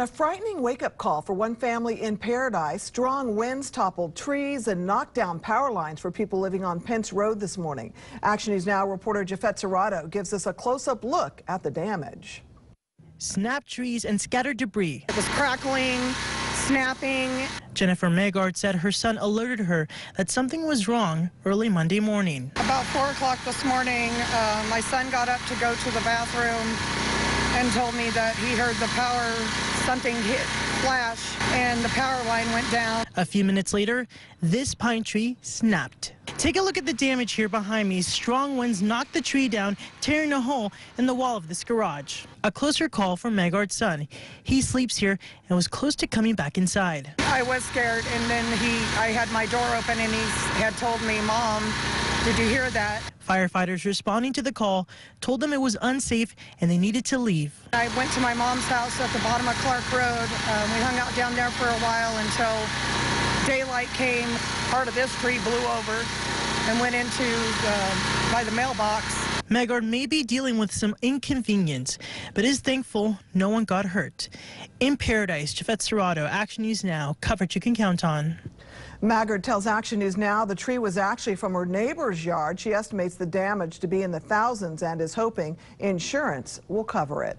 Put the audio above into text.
A frightening wake-up call for one family in Paradise. Strong winds toppled trees and knocked down power lines for people living on Pentz Road this morning. Action News Now reporter Jafet Serrato gives us a close-up look at the damage. Snapped trees and scattered debris. It was crackling, snapping. Jennifer Megard said her son alerted her that something was wrong early Monday morning. About 4 o'clock this morning, uh, my son got up to go to the bathroom and told me that he heard the power, something hit, flash, and the power line went down. A few minutes later, this pine tree snapped. Take a look at the damage here behind me. Strong winds knocked the tree down, tearing a hole in the wall of this garage. A closer call from Megard's son. He sleeps here and was close to coming back inside. I was scared, and then he, I had my door open, and he had told me, Mom, did you hear that? Firefighters responding to the call told them it was unsafe and they needed to leave. I went to my mom's house at the bottom of Clark Road. Um, we hung out down there for a while until daylight came. Part of this tree blew over and went into uh, by the mailbox. Megard may be dealing with some inconvenience, but is thankful no one got hurt. In Paradise, Jafet Serrato, Action News Now, coverage you can count on. Megard tells Action News Now the tree was actually from her neighbor's yard. She estimates the damage to be in the thousands and is hoping insurance will cover it.